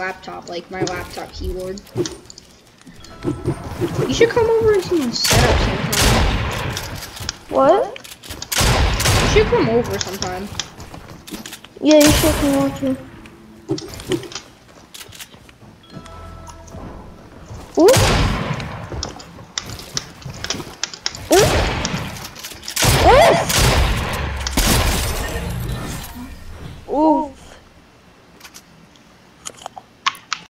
laptop, like my laptop keyboard. You should come over and see set up sometime. What? You should come over sometime. Yeah, you should come over. Ooh. Ooh. Ooh. Ooh.